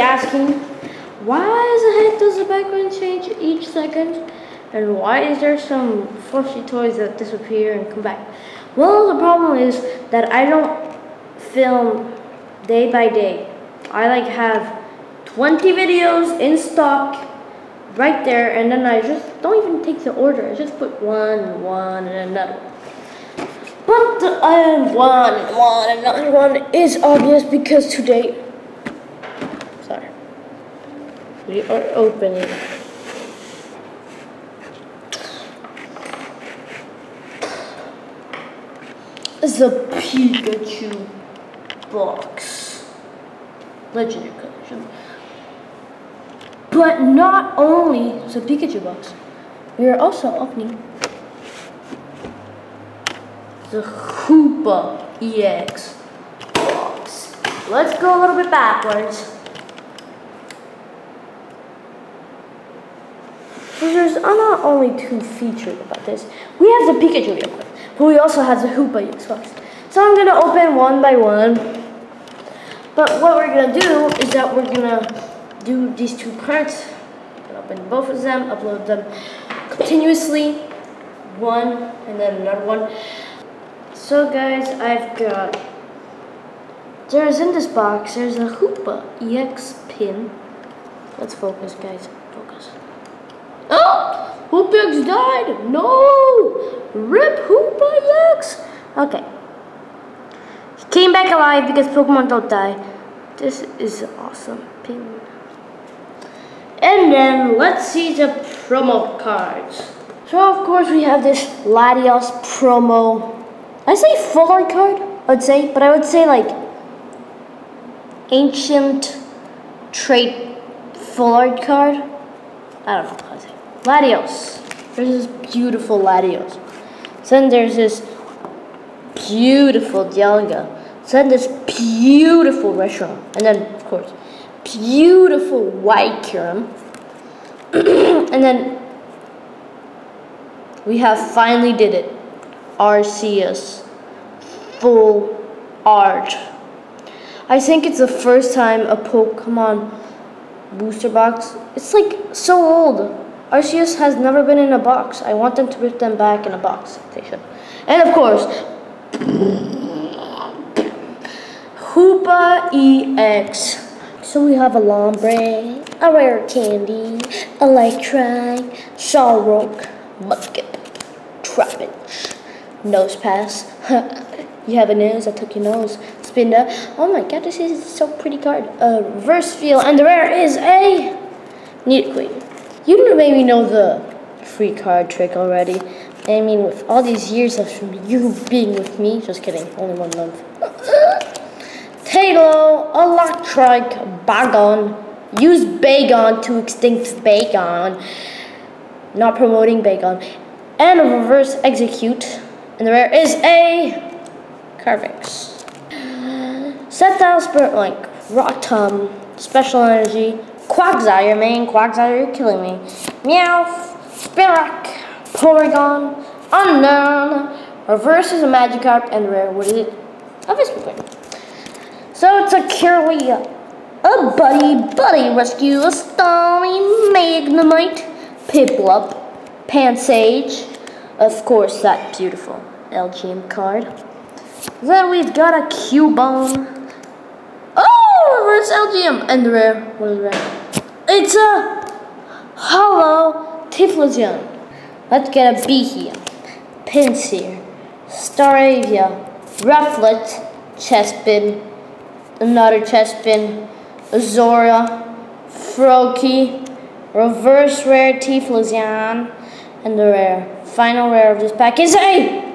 asking, why the does the background change each second? And why is there some fluffy toys that disappear and come back? Well, the problem is that I don't film day by day. I like have 20 videos in stock right there and then I just don't even take the order. I just put one, one, and another. But the iron one, one, another one is obvious because today, we are opening the Pikachu box. Legendary collection. But not only the Pikachu box, we are also opening the Hoopa EX box. Let's go a little bit backwards. There's uh, not only two features about this. We have the Pikachu box, but we also have the Hoopa EX box. So I'm gonna open one by one. But what we're gonna do is that we're gonna do these two parts. Open both of them, upload them continuously, one and then another one. So guys, I've got, there's in this box, there's a Hoopa EX pin. Let's focus guys, focus. Oh, Hoopa EX died, no, rip Hoopa EX. Okay, he came back alive because Pokemon don't die. This is awesome pin. And then let's see the promo cards. So of course we have this Latios promo. I say full art card, I would say, but I would say like ancient trait full art card. I don't know how to say. Latios. There's this beautiful Latios. Then there's this beautiful Dialga. Then this beautiful Reshiram. And then, of course, beautiful white Kyurem. and then we have finally did it. Arceus. Full art. I think it's the first time a Pokemon booster box. It's like so old. Arceus has never been in a box. I want them to put them back in a box. They should. And of course, Hoopa EX. So we have a Lombre, a Rare Candy, Electrike, Solrock, Musket, Trapinch, Nosepass. you have a nose, I took your nose. Spinda. Oh my god, this is so pretty card. Uh, reverse feel, and the rare is a Nidoqueen. You maybe know the free card trick already. I mean, with all these years of you being with me, just kidding, only one month. Tato, Electrike, Bagon. Use Bagon to extinct Bagon. Not promoting Bagon. And a reverse execute. And the rare is a Carvix. Sceptile Spirit Link, rock Rotom, Special Energy, Quagsire, main Quagsire, you're killing me. Meowth, Spinarak, Porygon, Unknown, Reverse is a Magikarp, and rare, what is it? A Vispapin. So it's a Curly, a Buddy Buddy Rescue, a Starry Magnemite, Piplup, Pansage, of course that beautiful LGM card. Then we've got a Cubone. Oh, reverse LGM. And rare, what is rare? It's a hollow Typhlosion. Let's get a Beehee, Pinsir, Staravia, Rufflet, Chespin, another Chespin, Azora, Froakie, reverse rare Typhlosion, and the rare. Final rare of this pack is a